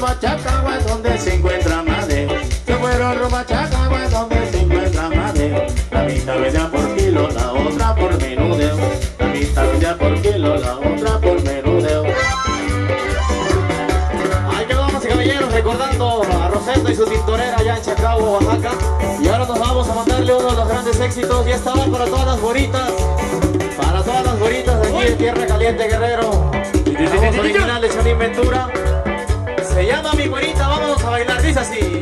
fueron rumbo a Chacagua donde se encuentra madre. Se fueron rumbo a Chacagua donde se encuentra madre. La mitad vendía por kilo, la otra por menudeo. La mitad vendía por kilo, la otra por menudeo. Ahí y caballeros, recordando a Rosendo y su tintorera allá en Chacabo, Oaxaca. Y ahora nos vamos a mandarle uno de los grandes éxitos. Y esta va para todas las boritas. Para todas las boritas de aquí de Tierra Caliente, Guerrero. La voz original de Johnny Ventura. Mi Güerita, vámonos a bailar, dice así.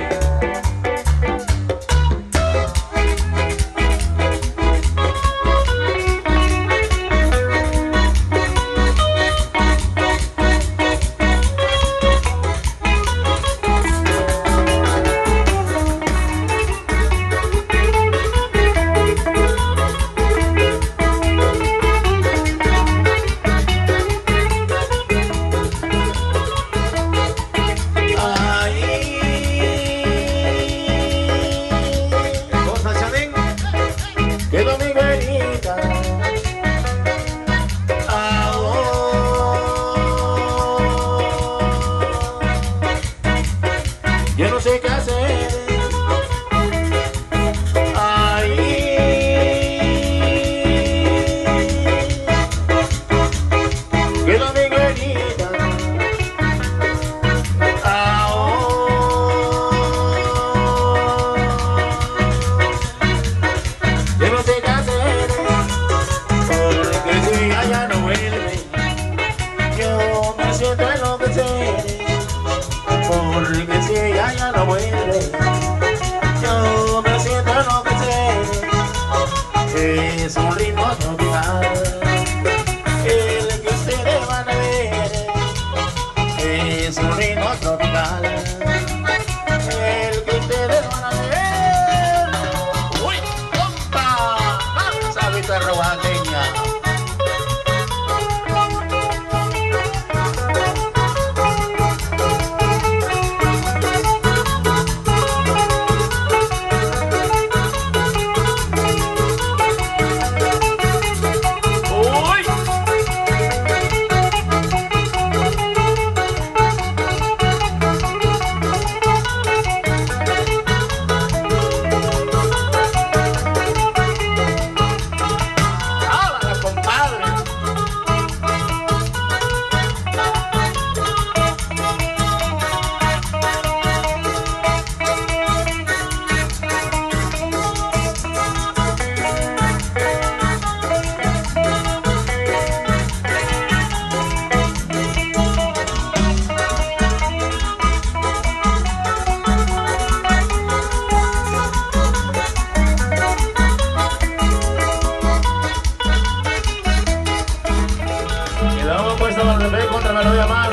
Contra melodía más.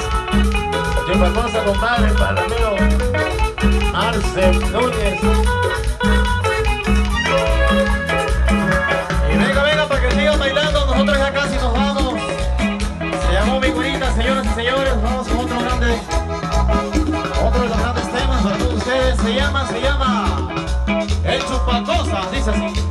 Cosa, compadre, para el Joseph Núñez. Y venga, venga, para que sigan bailando, nosotros ya casi nos vamos. Se llamó mi cuerita, señoras y señores, vamos con otro grande, otro de los grandes temas para todos ustedes, se llama, se llama El Chupacosas, dice así.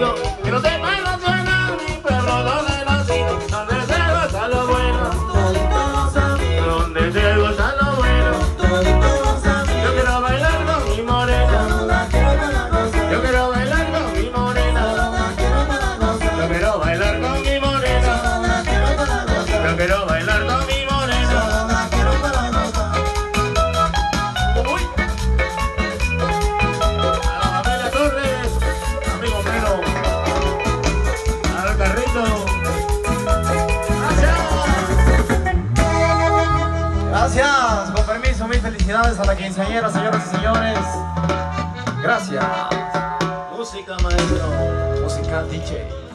Hello. la quinceañera, señoras y señores. Gracias. Música, maestro. Música, DJ.